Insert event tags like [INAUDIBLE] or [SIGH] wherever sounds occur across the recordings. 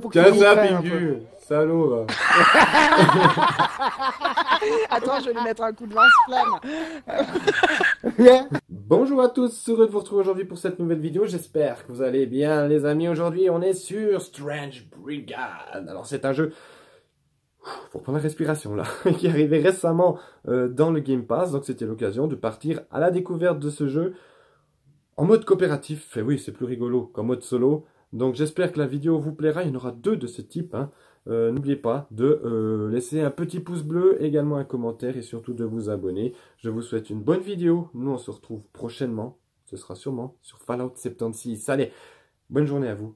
Pour Tiens ça. Pingu Salaud. [LAUGHS] Attends, je vais lui mettre un coup de lance-flamme. [LAUGHS] Bonjour à tous, heureux de vous retrouver aujourd'hui pour cette nouvelle vidéo. J'espère que vous allez bien, les amis. Aujourd'hui, on est sur Strange Brigade. Alors, c'est un jeu... Faut prendre la respiration, là. [LAUGHS] qui est arrivé récemment euh, dans le Game Pass. Donc, c'était l'occasion de partir à la découverte de ce jeu en mode coopératif. Et oui, c'est plus rigolo qu'en mode solo. Donc, j'espère que la vidéo vous plaira. Il y en aura deux de ce type, hein. Euh, N'oubliez pas de euh, laisser un petit pouce bleu, également un commentaire et surtout de vous abonner. Je vous souhaite une bonne vidéo. Nous, on se retrouve prochainement. Ce sera sûrement sur Fallout 76. Allez, bonne journée à vous.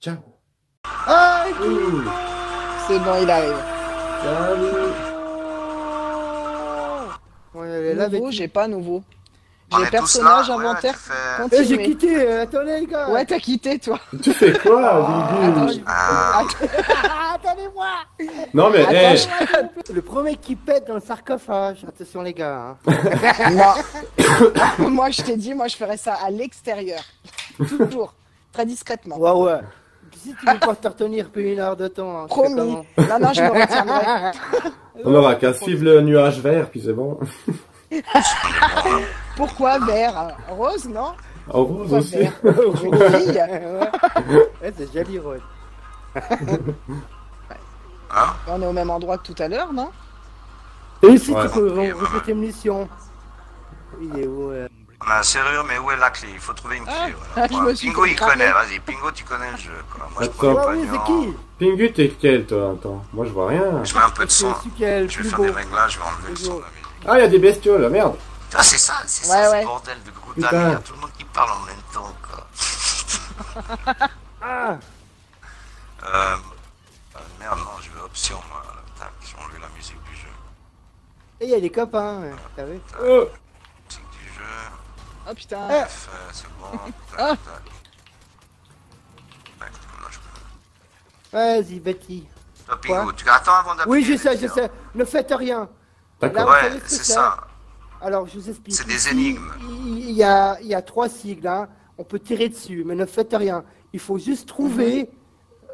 Ciao. Ah, C'est bon, il arrive. salut. On est là, Nouveau, j'ai pas nouveau. On J'ai est tous personnage, là, ouais, inventaire, tu fais- Eh, j'ai quitté, euh, attendez les gars Ouais, t'as quitté, toi. [LAUGHS] Tu fais quoi, Attends, Bibi Ah, [LAUGHS] Attendez-moi Non mais, eh, Attends, Le premier qui pète dans le sarcophage, attention les gars. Hein. [LAUGHS] Non. [COUGHS] moi, je t'ai dit, moi, je ferais ça à l'extérieur. Toujours. Très discrètement. Ouais, ouais. Si tu veux pas te retenir plus une heure de temps, hein, Promis. Non, non, je me retiendrai. on aura qu'à suivre le nuage vert, puis c'est bon. Pourquoi vert Rose, non En rose Pourquoi aussi. [LAUGHS] Ouais, c'est joli, Rose. [LAUGHS] hein On est au même endroit que tout à l'heure, non Et ici, Ouais. tu peux Ok, ouais, répéter une mission. Il est où euh On a la serrure, mais où est la clé? Il faut trouver une clé. Ah, voilà. je Ouais, me suis Pingo, il connaît. Vas-y, Pingo, tu connais le jeu. Quoi. Moi, je Attends. prends le Ah oui, qui? Pingu, t'es quel, toi? Attends, moi je vois rien. Je mets un peu de son. Je vais faire beau. des réglages, je vais enlever le son. Ah, il y a des bestioles, merde. Ah, c'est ça, c'est Ouais, ça, ouais. ce bordel de dames. Il y a tout le monde qui parle en même temps, quoi. Ah [LAUGHS] Euh... ah, merde, non, je veux option, moi. Tac, j'ai enlevé la musique du jeu. Et il y a des copains, ouais, t'as vu Oh. Musique du jeu. Oh putain. Eh. F, euh, c'est bon. Tac, Ah. tac. Tac, Vas-y, Betty. Toi, Pingo, tu attends avant d'appuyer. Oui, je sais, les je tirs. sais. Ne faites rien. D'accord. Ouais, c'est ça. Alors, je vous explique. C'est des énigmes. Il il y a, il y a trois sigles. hein. On peut tirer dessus, mais ne faites rien. Il faut juste trouver.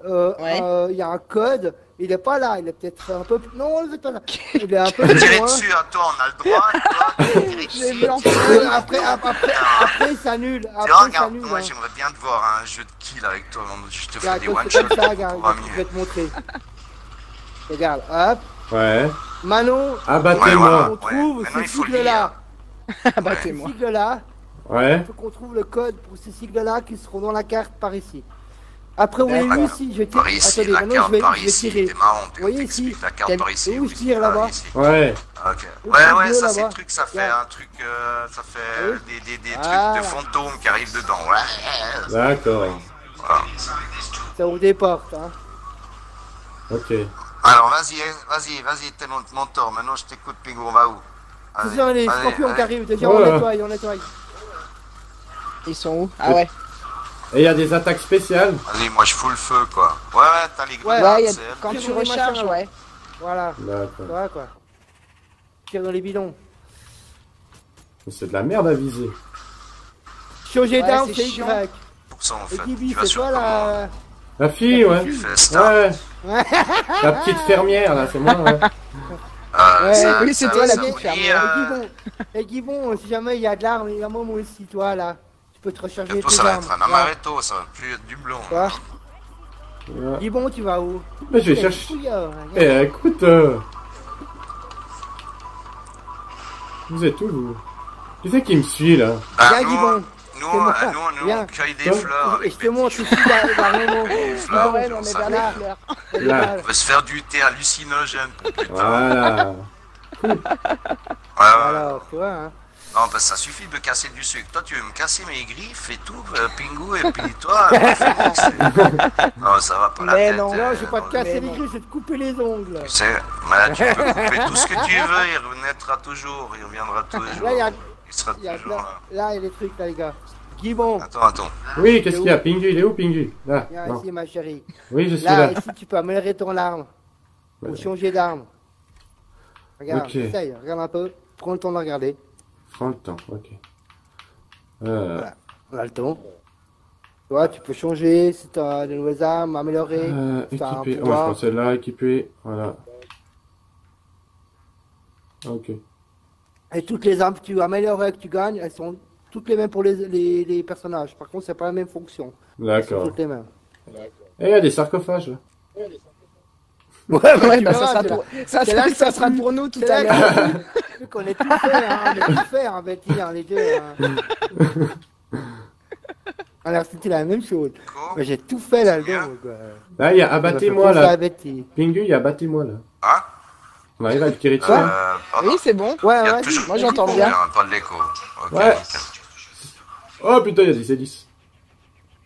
euh, Ouais. euh, Il y a un code. Il n'est pas là. Il est peut-être un peu. plus- Non, le faites pas là. Il est un peu plus Tirer loin. dessus, à toi, on a le droit. Toi, tu [LAUGHS] tirer dessus. Après, après, après, après, il s'annule. Tu Après, vois, ça regarde, annule. moi hein. j'aimerais bien te voir un jeu de kill avec toi. Je te fais des one shots. ça, regarde. Je vais te montrer. Regarde, hop. Ouais. Manon, Ouais, Abattez-moi. voilà. on trouve ce il faut le sigle-là. Ce [LAUGHS] Battez-moi. sigle-là. Ouais. Il faut qu'on trouve le code pour ces sigles-là qui seront dans la carte par ici. Après, vous D'accord. voyez ici, je vais tirer. Par ici, Attendez, la maintenant carte je vais, par je vais ici. tirer. Vous voyez ici la carte par ici. où je tire là-bas. Ouais. Ouais, ouais, ça c'est le truc, ça fait un truc, euh, ça fait Oui. euh, des, des, des Ah. trucs de fantômes qui arrivent dedans. Ouais. D'accord. Ça ouvre des portes. Hein. Ok. Alors vas-y, hein, vas-y, vas-y, t'es mon mentor. Maintenant je t'écoute, Pingo, on va où sont les scorpions qui arrivent. Déjà, on nettoie, on nettoie. Ils sont où Ah ouais. Et il y a des attaques spéciales. Vas-y, moi je fous le feu, quoi. Ouais, ouais, t'as les grenades, Ouais, quand tu recharges, ouais. Voilà, voilà quoi. Tire dans les bidons. C'est de la merde à viser. Changer Ouais, d'arme, c'est. Y. pour ça en Et fait. Gibi, Tu vas c'est sur toi commande. La fille, ouais. Ouais. La petite fermière, là, c'est moi. ouais. Euh, Ouais, ça- oui, c'est toi, la petite fermière. Et euh, Guibon, si jamais il y a de l'arme, il y a moi aussi, toi là. Tu peux te recharger Bientôt tes ça va être un amaretto, ça va plus être du blond. Toi, Ouais. Tu vas où Mais je vais Eh, chercher. hein, Eh, écoute. euh, Vous êtes où, vous? Qui c'est qui me suit, là? Ah, Viens, Guibon. Nous, moi. euh, nous, nous, on cueille des Toi. fleurs Et avec je te montre ici la, la on [LAUGHS] s'en- vers fleurs. Là. On veut se faire du thé hallucinogène pour plus tard. Voilà. [LAUGHS] Ouais, ouais. Alors, toi, hein. Non, parce que ça suffit de casser du sucre. Toi, tu veux me casser mes griffes et tout, euh, Pingu, et puis toi, [LAUGHS] euh, non, ça va pas la Mais tête. non. euh, Non, je vais pas te casser mais les griffes, je vais te couper les ongles. Tu sais, voilà, tu peux couper tout ce que tu veux, il renaîtra toujours, il reviendra toujours. Là, il y a, Il sera il y a, toujours là, il y a des trucs là, les gars. Guibon, Attends, attends. Oui, qu'est-ce qu'il y a Pingu, il est où, Pingu? Là. viens Non. ici, ma chérie. Oui, je suis Là, là. ici, tu peux améliorer ton arme. Ou Ouais. changer d'arme. Regarde, Ok. essaye, regarde un peu. Prends le temps de regarder. Prends le temps, ok. Euh, Voilà. On a le temps. Ouais, tu peux changer si t'as des nouvelles armes, améliorer. Euh, équipé. Oh, je prends celle-là, équipé. Voilà. Ok. Et toutes les armes que tu améliores et que tu gagnes, elles sont toutes les mêmes pour les, les, les personnages. Par contre, c'est pas la même fonction. D'accord. toutes les mêmes. Et il y a des sarcophages là. [LAUGHS] Ouais, Ouais, bah, ça, sera pour, ça, là ça- ça sera pour nous tout à là l'heure. qu'on est tout fait, hein, on est tout fait, hein, Betty, hein, les deux. Hein. [LAUGHS] Alors, c'était la même chose. Mais j'ai tout fait là-dedans. quoi. Là, il y a On abattez-moi là. Pingu, il y a abattez-moi là. Hein On arrive à le tirer dessus. Euh. Oui, c'est bon. Ouais, Il y a ouais. toujours- Moi, j'entends bien. Pas de l'écho. Ok, Ouais. Oh putain, il y a des hélices.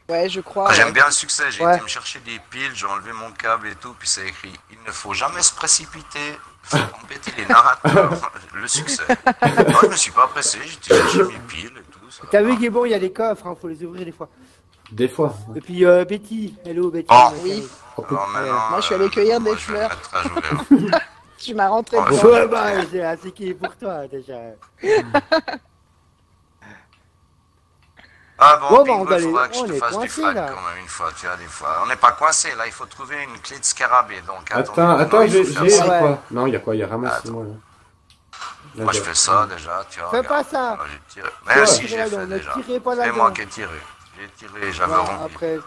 Ouais, je crois. Ah, J'aime bien le succès. J'ai Ouais. été me chercher des piles, j'ai enlevé mon câble et tout, puis c'est écrit il ne faut jamais se précipiter, faut [LAUGHS] embêter les narrateurs. [LAUGHS] le succès. Moi, je me suis pas pressé, j'ai été chercher mes piles et tout. ça T'as vu qu'il est bon, il y a des coffres, hein, faut les ouvrir des fois. Des fois. Et puis euh, Betty, hello Betty. Oh. Oui. Alors maintenant, Moi, je suis euh, allé cueillir moi, des je vais me fleurs. [LAUGHS] Tu m'as rentré Oh, dedans. Ouais, bah, pour toi déjà. [LAUGHS] Ah bon, Bon, bah, Bingo, on va il faudra aller- que je on te est fasse du coincé, frac là. quand même une fois, tu vois, des fois. On n'est pas coincé, là, il faut trouver une clé de scarabée, donc Attends, attends, j'ai quoi Non, il y a quoi Il y a ramasse-moi là. Là, Moi, je fais ça déjà, tu vois. Fais regarde. pas ça. Alors, j'ai tiré. Mais si, Tirez j'ai là-dedans, fait ne déjà. tirez pas C'est moi qui ai tiré. J'ai tiré, j'avais Ouais, rempli. après,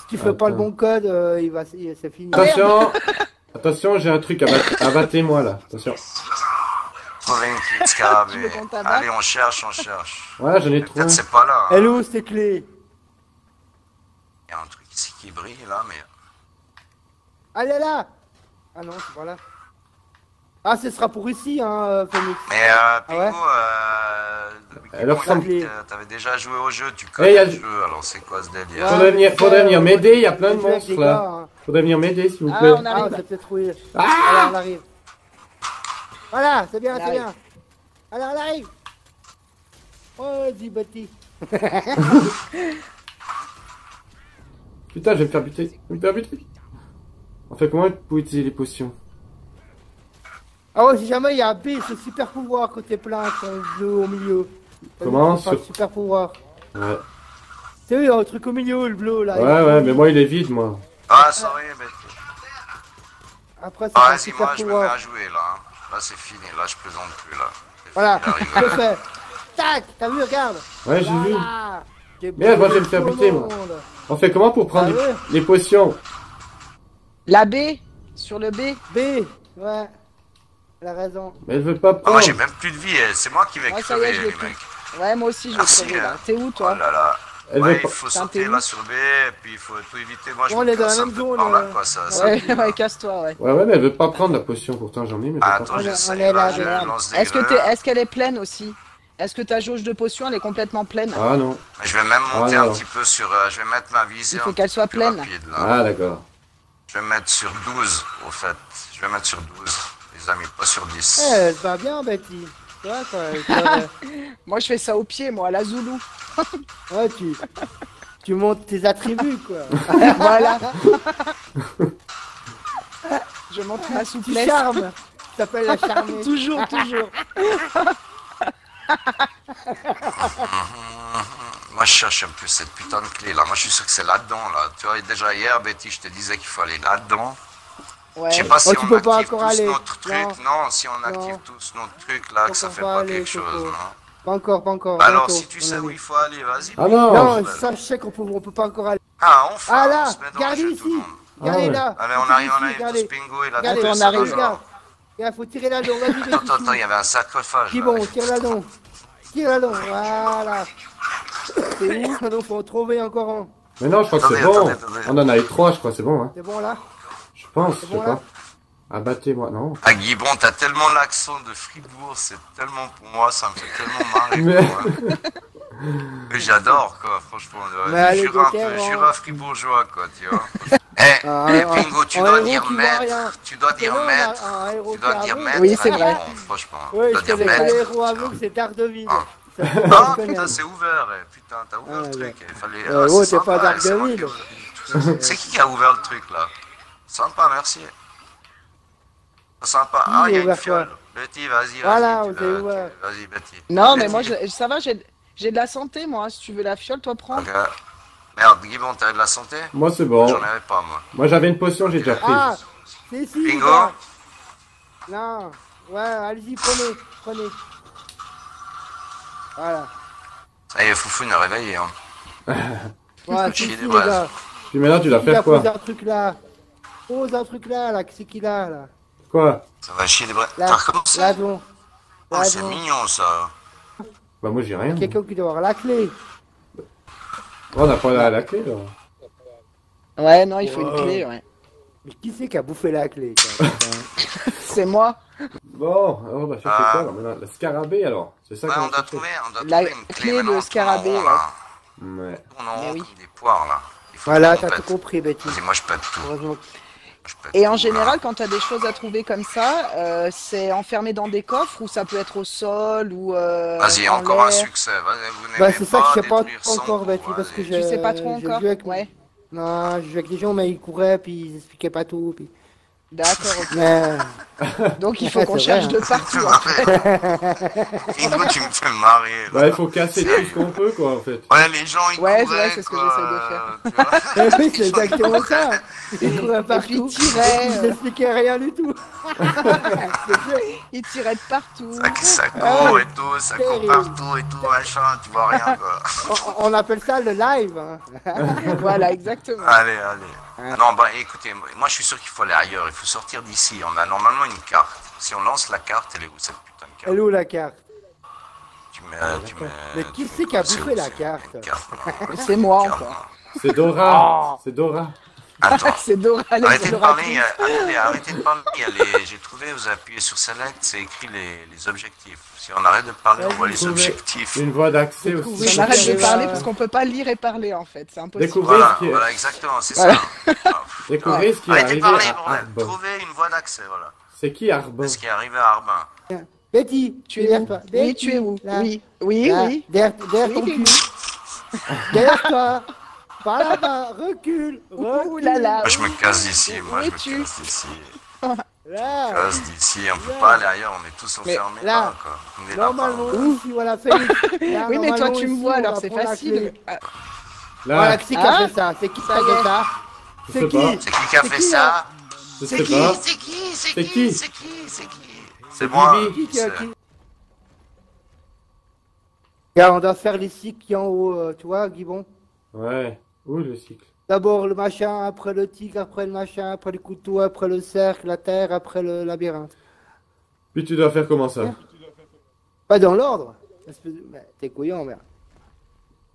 si tu fais pas le bon code, euh, il va, il- c'est fini. Attention Attention, j'ai un truc, abat- abattez-moi là. Attention. Trouver une clé tabasse Allez, on cherche, on cherche. Voilà, j'en ai trouvé. Peut-être c'est pas là. hein. Elle est où ces clés Il y a un truc ici qui brille là, mais. Est là Ah non, c'est pas là. Ah, ce sera pour ici, hein, euh, Phoenix. Mais euh, Ah ouais Pingo, euh, que T'avais déjà joué au jeu, tu Eh, connais y a- le jeu, alors c'est quoi ce délire? Ouais. Faudrait venir, faudrait venir m'aider, il y a plein de monstres là. Faudrait venir m'aider s'il vous Ah, plaît. on Ah, arrive. c'est peut-être trouvé. Ah Voilà, on arrive. Voilà, c'est bien, On c'est bien. Alors, on arrive. Oh, dis Betty. [LAUGHS] Putain, je vais me faire buter. Je vais me faire buter. En fait, comment pour utiliser les potions? Ah ouais, si jamais il y a un B, c'est super pouvoir côté plein, bleu au milieu. Comment sur- super pouvoir. Ouais. T'as vu, il y a un truc au milieu, le bleu là. Ouais, ouais, mais moi il est vide, moi. Ah, sorry, mais. Après, c'est Ah, vas-y, super moi je me mets pouvoir. à jouer là. hein. Là c'est fini, là je plaisante plus là. Voilà, je fais. Tac, t'as vu, regarde. Ouais, j'ai vu. Voilà. Merde, moi, je vais me faire buter, moi. On fait comment pour prendre Ah les potions La B, sur le B. B, ouais. Elle a raison. Mais elle veut pas Ah, prendre. moi j'ai même plus de vie, eh, c'est moi qui vais Ouais, ça y est, crever les mecs. Ouais, moi aussi, je vais crever là. hein. T'es où, Oh toi là là. Elle ouais, veut il pas. faut sauter B, et puis il faut tout éviter. Moi je On me est dans la casse un même peu zone, par là, euh. quoi, ça. ça Ouais, là. ouais, casse-toi, ouais. Ouais, ouais, mais elle veut pas prendre la potion. Pourtant, j'en ai, mais Ah, attends, j'essaie, là, je lance des Est-ce que greurs. est-ce qu'elle est pleine aussi? Est-ce que ta jauge de potion, elle est complètement pleine? Ah non. Je vais même monter Ah, un petit peu sur. euh, je vais mettre ma visée. Il faut qu'elle soit pleine. rapide, là. Ah d'accord. Je vais mettre sur 12, au fait. Je vais mettre sur 12, les amis, pas sur 10. Eh, elle va bien, Betty. Tu [LAUGHS] Moi, je fais ça au pied, moi, à la Zoulou. [LAUGHS] Ouais, tu, tu montes tes attributs, quoi. [LAUGHS] voilà. je montre ma Tu souplesse. charmes. Tu t'appelles la charmée. toujours, toujours. Moi, je cherche un peu cette putain de clé là. Moi, je suis sûr que c'est là-dedans là. Tu vois, déjà hier, Betty, je te disais qu'il faut aller là-dedans. Ouais. Je sais pas si Oh, tu on peux pas active encore tous aller. notre truc. Non. Non. si on active Non. tous notre truc là, que ça fait va pas aller, quelque chose, non Pas encore, pas encore. Alors, bientôt, si tu sais où il faut aller, vas-y. Ah non. Non, Bah, ça, je sais qu'on peut, on peut pas encore aller. Ah, enfin, Ah on là, se met dans le regardez jeu, tout le ici. monde. Regardez ouais. là. Allez, on arrive, on arrive tous regardez. pingo et la Regardez, on on arrive. regarde. Regarde, faut tirer là-dedans, vas-y, Betty. Attends, attends, il y avait un sarcophage. Dis là. bon, tire là-dedans. Tire là-dedans, voilà. [LAUGHS] C'est où Donc, faut en trouver encore un. Mais non, je crois que c'est bon. On en a eu trois, je crois, c'est bon. Hein. C'est bon là Je pense, je sais pas. Abattez-moi, non. Ah, Guibon, t'as tellement l'accent de Fribourg, c'est tellement pour moi, ça me fait tellement marrer. Mais-. Mais j'adore, quoi, franchement. Mais Le allez, Jura, un Joker, peu. Jura fribourgeois, quoi, tu vois. Eh, Ah, eh, ah, Pingo, tu dois dire maître. Tu dois dire maître. Tu dois dire maître. Oui, c'est vrai. Franchement. Oui, tu dois dire maître. le héros aveugle, c'est Daredevil. Ah. Je Ah, putain, c'est ouvert, eh. putain, t'as ouvert Ah, le ouais. truc. Il fallait. Euh, ah, oh, t'es pas Daredevil. ouvert. [LAUGHS] C'est qui qui a ouvert le truc, là? Sympa, merci. Sympa. Ah, il y a une fiole. Betty, vas-y, vas-y. Voilà. Vas-y, Betty. Non, mais moi, je- ça va, j'ai, j'ai de la santé, moi. Si tu veux la fiole, toi, prends. Ok. Merde, Guibon, t'as de la santé Moi, c'est bon. J'en avais pas, moi. Moi, j'avais une potion, j'ai déjà pris. Ah ici les Bingo. Non Ouais, allez-y, prenez, prenez. Voilà. Ça y est, Foufou nous a réveillé. Hein. Les gars. Puis maintenant, tu dois faire quoi un truc là. Pose un truc là, là, qu'est-ce qu'il a là Quoi Ça va chier des bras. T'as recommencé là, donc. Oh, Là, c'est donc. mignon, ça. Bah, moi, j'ai rien. Quelqu'un qui doit avoir la clé. Oh, on n'a pas la, la clé, là. Ouais, non, il faut Wow. une clé, ouais. Mais qui c'est qui a bouffé la clé [LAUGHS] C'est moi. Bon, alors, on va chercher Ah. quoi, là, maintenant Le scarabée, alors C'est ça Ouais, qu'on on doit trouver, on doit La trouver une clé clé. on scarabée, rond, là. Ouais. On en rond oui. des poires, là. Voilà, t'as tout compris, Betty. Vas-y, moi je pète tout. Heureusement. Je Et en général, quand tu as des choses à trouver comme ça, euh, c'est enfermé dans des coffres ou ça peut être au sol ou. Euh, Vas-y, en encore un succès. Vous Bah, c'est ça que je sais pas encore, parce que j'ai- Tu sais pas trop encore vu avec- Ouais, Non, j'ai vu avec des gens, mais ils couraient, puis ils expliquaient pas tout. Puis... d'accord, ok. Mais... [LAUGHS] Donc il faut [LAUGHS] qu'on cherche vrai, de partout. en fait. [LAUGHS] Bingo, tu me fais marrer. là. Bah, il faut casser tout ce qu'on peut, quoi, en fait. Ouais, les gens, ils Ouais, c'est ce que j'essaie de faire. oui, c'est exactement ça. Ils couraient partout. puis ils tiraient, Ils euh. n'expliquaient rien du tout. Il tirait de partout. Ça, ça Ah court et tout, ça court partout et tout, machin, tu vois rien, quoi. On, on appelle ça le live. hein. Voilà, exactement. Allez, allez. Non, bah écoutez, moi je suis sûr qu'il faut aller ailleurs, il faut sortir d'ici. On a normalement une carte. Si on lance la carte, elle est où cette putain de carte Elle est où la carte Tu mets. Tu mets Mais qui c'est qui a c'est bouffé la carte. [LAUGHS] C'est moi encore. C'est Dora. C'est Dora. Attends. [LAUGHS] C'est Dora Arrêtez de parler, euh, arrêtez de parler. J'ai trouvé, vous appuyez sur Select, c'est écrit les, les objectifs. Si on arrête de parler, on voit les objectifs. Une voie d'accès aussi. On arrête de Découvrir, parler euh, parce qu'on peut pas lire et parler en fait. C'est impossible. Découvrez Voilà, ce qui est, voilà, exactement, c'est Voilà. ça. [LAUGHS] Découvrez ce qui est Arrêtez de parler. Arbon. Trouvez une voie d'accès, voilà. C'est qui Arbon Ce qui est arrivé à Arbin. Betty, Tu es où Betty, tu es où? Oui, oui, oui. Derrière, ton cul. [LAUGHS] derrière toi. Pas là-bas. Recule. Ouh [LAUGHS] recule. là là. Moi, je me casse d'ici, moi, je me casse d'ici. Là. casse d'ici, on peut Là. pas aller ailleurs, on est tous enfermés là, là, quoi. Des lapins. Normalement, ici, voilà, Félix. [LAUGHS] Là, Oui, mais toi tu me vois on alors c'est la facile. Ah, Voilà, Là, qui c'est qui a Ah. fait ça? C'est qui Ça est. fait ça? C'est qui? C'est qui qui a C'est fait qui, ça? C'est qui? C'est qui? C'est qui? C'est qui? C'est qui? C'est moi. Bibi. Qui qui a C'est- qui? Regarde, on doit faire les cycles qui en haut, euh, tu vois, Guibon? Ouais. Où le cycle D'abord le machin, après le tigre, après le machin, après le couteau, après le cercle, la terre, après le labyrinthe. Puis tu dois faire comment ça Pas dans l'ordre. T'es couillon, merde.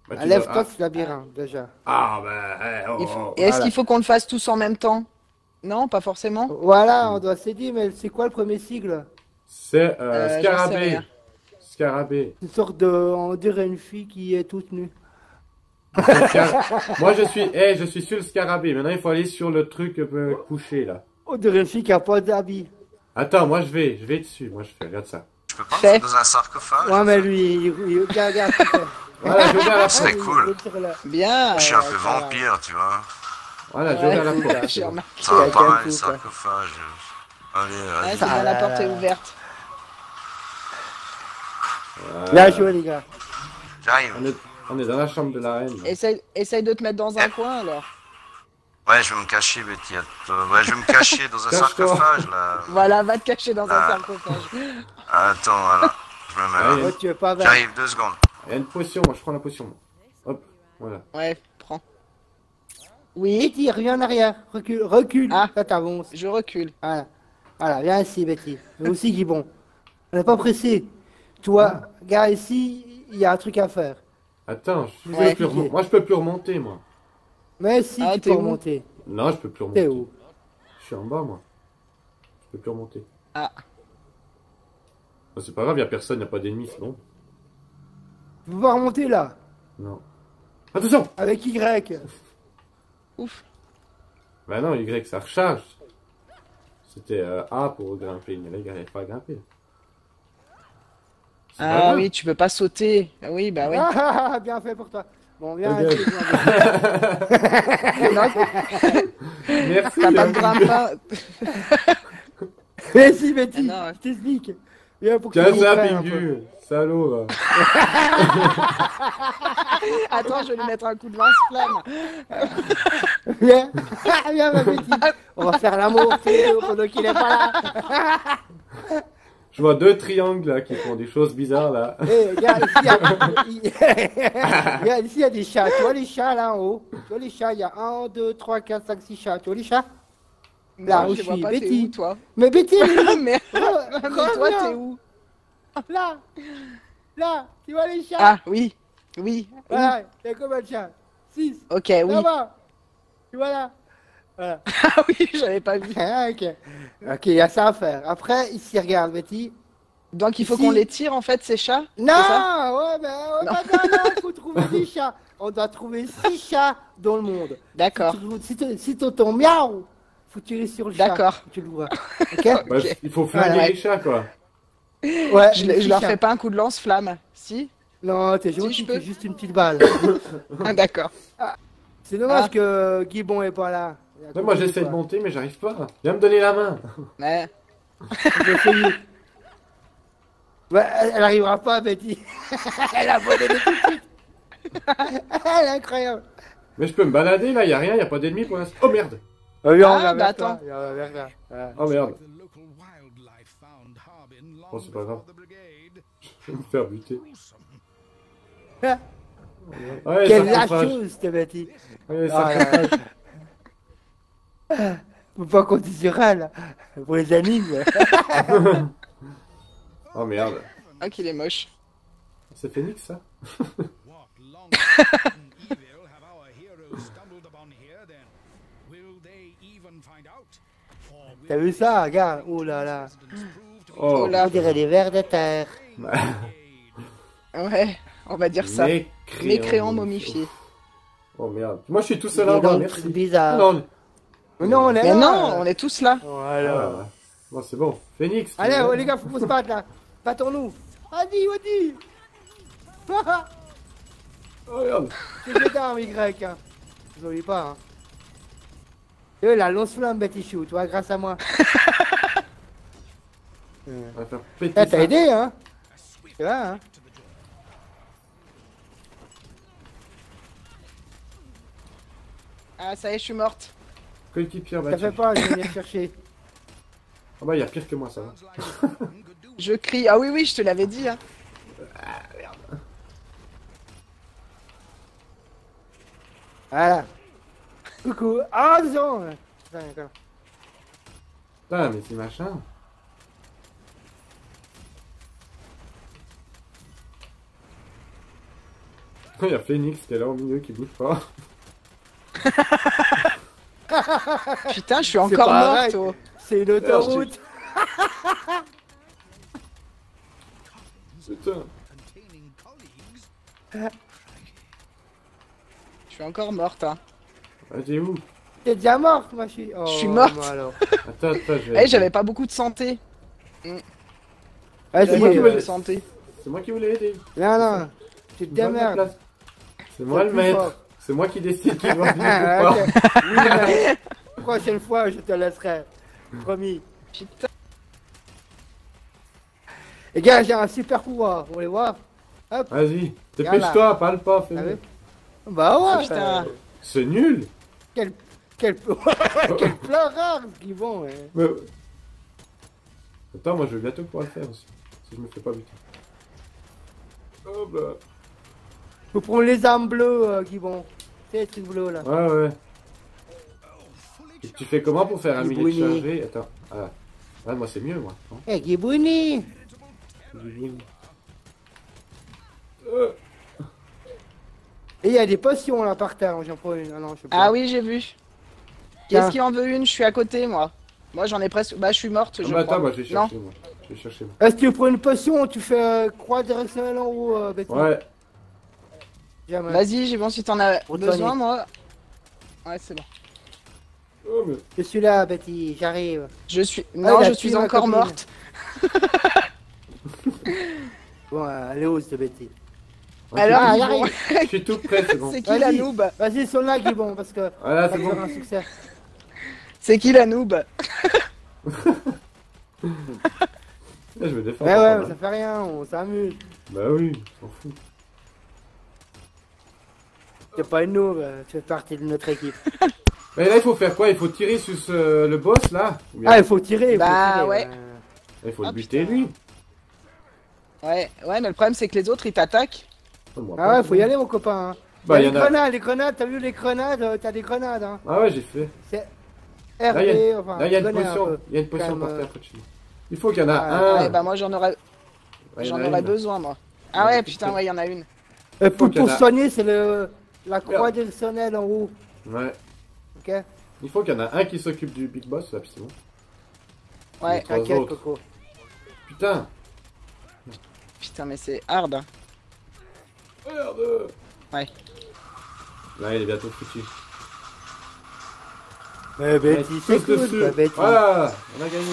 Bah, tu Enlève-toi dois- ce labyrinthe, déjà. Ah, ah bah, eh, oh, faut- oh. Et est-ce Voilà. qu'il faut qu'on le fasse tous en même temps? Non, pas forcément? Voilà, on doit s'aider, mais c'est quoi le premier sigle? C'est euh, Euh, Scarabée. Scarabée. Une sorte de. On dirait une fille qui est toute nue. Moi je suis, eh, je suis sur le scarabée. Maintenant il faut aller sur le truc euh, couché là. On dirait une fille qui a pas d'habit. Attends, moi je vais, je vais dessus. Moi je fais, regarde ça. Je peux pas Fais. dans un sarcophage Ouais, mais lui, il, il, regarde, regarde. Voilà, je vais à la C'est porte. cool. Bien. Je suis un peu vampire, tu vois. Voilà, je vais à la porte. j'ai remarqué. Ça va pas mal, le quoi. sarcophage. Allez, Ouais, vas-y. c'est bien, la porte est ouverte. Bien joué, les gars. J'arrive. On est, on est dans la chambre de la reine. Essaye, essaye de te mettre dans un coin alors. Ouais, je vais me cacher, Betty. attends. Ouais, je vais me cacher dans un sarcophage, là. Voilà, va te cacher dans un Ah. sarcophage. Attends, voilà. Je me mets là. Ouais. Tu es pas. J'arrive, deux secondes. Il y a une potion, moi je prends la potion. Hop, voilà. Ouais, prends. Oui, Betty, reviens en arrière. Recule, recule. Ah. Ça t'avance. je recule. Voilà. Voilà, viens ici, Betty. Mais aussi, Guibon. On n'est pas pressé. Toi, gars, ici, il y a un truc à faire. Attends, je peux Ouais. plus remon- moi je peux plus remonter moi. Mais si, Ah, tu peux remonter. Non, je peux plus remonter. T'es où Je suis en bas moi. Je peux plus remonter. Ah. Bah, c'est pas grave, y a personne, y a pas d'ennemis, c'est bon. Tu peux pas remonter là. Non. Attention Avec Y. [LAUGHS] Ouf. Bah non, Y ça recharge. C'était euh, A pour grimper, mais là il n'arrive pas à grimper. Ah oui, tu peux pas sauter. Ah Oui, bah oui. Ah, ah, bien fait pour toi. Bon, viens Ok. ici, viens, Non, [LAUGHS] Merci. t'as pas hein. de grimpin. [LAUGHS] Mais si, Betty, Ah non. je t'explique. Viens pour que tu Tiens ça, comprennes un peu. Pingu Salaud, va. [LAUGHS] Attends, je vais lui mettre un coup de lance-flamme. Viens, viens ma petite. On va faire l'amour, pendant qu'il est pas là. Je vois deux triangles là qui font des choses bizarres là. Eh, regarde, ici, il y a... [LAUGHS] regarde, ici, il y a des chats. Tu vois les chats là en haut? Tu vois les chats Il y a 1, 2, 3, 4, 5, 6 chats. Tu vois les chats? Là Non, où je suis, pas, Betty. où, toi? Mais Betty, mais, [LAUGHS] mais toi, t'es où? Là Là Tu vois les chats? Ah, oui. Oui. Voilà, il y a combien de chats 6. Ok, oui. Là-bas Tu vois là? Voilà. [LAUGHS] Ah oui, j'avais pas vu. Ah, ok. Ok, il y a ça à faire. Après, ici, regarde, Betty. Donc il faut qu'on les tire en fait, ces chats Non, ouais, mais ouais, Non. bah, non, non, faut trouver [LAUGHS] des chats. On doit trouver 6 chats dans le monde. D'accord. Si tu- Si t'entends miaou, faut tirer sur le chat. D'accord. Tu le vois. [LAUGHS] Ok Bah, il faut flinguer Voilà. les chats quoi. Ouais, Je, je leur six fais pas un coup de lance-flamme. Si? Non, t'es gentil, c'est juste une petite balle. Ah, D'accord. C'est dommage Ah. que Guibon est pas là. Moi j'essaie de monter mais j'arrive pas. Viens me donner la main. Ouais. Ouais, elle, arrivera pas, Betty. [LAUGHS] elle a abandonné tout de suite. [LAUGHS] elle est incroyable. Mais je peux me balader là, y a rien, y a pas d'ennemis pour l'instant. Oh merde Oh, on Ah, bah, attends. Oh merde, Oh, c'est pas grave. [LAUGHS] je vais me faire buter. Ouais, Quelle lâcheuse, cette Betty. Ouais, Ah. Faut pas compter sur elle. Pour les animes. [LAUGHS] Oh merde. Ah, qu'il est moche. C'est Phoenix ça [LAUGHS] T'as vu ça Regarde. Oh là là. Oh, Oh là. On dirait des vers de terre. [LAUGHS] Ouais, on va dire ça. Mécréant, Mécréant momifié. Oh merde. Moi je suis tout seul Il est là dans bas, le merci. bizarre. Non, Mais non, on est Mais là. non, on est tous là. Voilà. Ah, Bon, c'est bon. Phoenix. Allez, oh, les gars, faut qu'on se batte là. Battons-nous. Vas-y, vas-y. Oh merde. C'est des Y. Hein. Vous oubliez pas. Hein. Et eux, la lance-flamme, Betty Chou, tu vois, grâce à moi. On va faire péter Eh, t'as aidé, hein Tu vois, hein Ah, ça y est, je suis morte. Coéquipière Ça fait pas, je vais venir chercher. Ah bah, il y a pire que moi, ça va. [LAUGHS] Je crie. Ah oui, oui, je te l'avais dit. Hein. Voilà. Coucou. Ah, Putain, d'accord. Putain, mais c'est machin. Il y a Phoenix qui est là au milieu qui bouge pas? [LAUGHS] [LAUGHS] Putain, je suis encore morte. oh. C'est une autoroute. Putain. [LAUGHS] Je suis encore morte. Hein. Ah, t'es où? T'es déjà morte, moi, je suis. Oh, Je suis morte. moi, alors. [LAUGHS] Attends, attends, je. Eh, j'avais pas beaucoup de santé. Moi qui de santé. C'est moi qui voulais aider. Non, non. Tu te Donne la démerdes. place. C'est moi le maître. C'est moi qui décide qui doit [LAUGHS] venir Ah, ou pas. Oui, mais prochaine fois, je te laisserai. Promis. Putain. Les gars, j'ai un super pouvoir. Vous voulez voir? Vas-y, dépêche-toi, parle pas, Ah oui? Fais Bah ouais. Putain. euh, C'est nul. Quel, quel, [LAUGHS] quel plan rare ce qu'ils vont. ouais. Mais... Attends, moi je vais bientôt pouvoir le faire aussi. Si je me fais pas buter. Hop là. Faut prendre les armes bleues euh, qui vont. C'est les trucs bleus là. Ouais, ouais. Et tu fais comment pour faire un millier de chargé? Attends. Ah. Ouais, moi c'est mieux, moi. Eh, Gibouni Euh, Et il y a des potions là par terre. J'en prends une. Ah non, je sais pas. Ah oui, j'ai vu. Qu'est-ce qui en veut une? Je suis à côté, moi. Moi, j'en ai presque. Bah, je suis morte. Ah, Je bah, crois. attends, moi je vais Non. chercher, moi. Je vais chercher, moi. Est-ce que tu prends une potion Tu fais euh, croix directionnelle en haut, euh, Betty Ouais. Vas-y, j'ai bon si t'en as Pour besoin, moi. Ouais, c'est bon. Oh, mais... Je suis là, Betty. J'arrive. Je suis. Ah, Non, je suis encore morte. [LAUGHS] Bon, elle est haute, cette Betty. Alors, Ah, j'arrive. [LAUGHS] Je suis tout prêt, c'est bon. c'est qui la noob? Vas-y, sont là, Gibon, parce que. [LAUGHS] Voilà, ça c'est bon. un succès. C'est qui la noob? Je me défends. Ouais, pas ouais, mal. mais ça fait rien, on s'amuse. Bah oui, on s'en fout. T'es pas une noob, euh, tu fais partie de notre équipe. [LAUGHS] Mais là, il faut faire quoi? Il faut tirer sur ce- le boss là? Bien- Ah, il faut tirer, il faut Bah, tirer. ouais. Il faut le Ah, buter putain. lui. Ouais, ouais, mais le problème c'est que les autres ils t'attaquent. Ah, Ah ouais, faut y aller, mon copain. Hein. Bah, y a y les en a- grenades, les grenades, t'as vu les grenades euh, T'as des grenades, hein. Ah ouais, j'ai fait. C'est Là, y a, enfin. là, il y a une potion. Il y a une potion par terre nous. Il faut qu'il y en a Ah, un. Ouais, bah moi j'en aurais, Ouais, j'en aurais besoin moi. Ah Ouais, putain. ouais, il y en a une. Euh, pour soigner, c'est le la croix directionnelle en haut. Ouais. Ok Il faut qu'il y en a un qui s'occupe du big boss là, puis c'est bon. Ouais, T'inquiète, autres. Coco. Putain. putain, mais c'est hard. hein. Merde. Ouais. Là, il est bientôt foutu. Mais Betty, Allez, c'est cool, Betty. Voilà, on a gagné.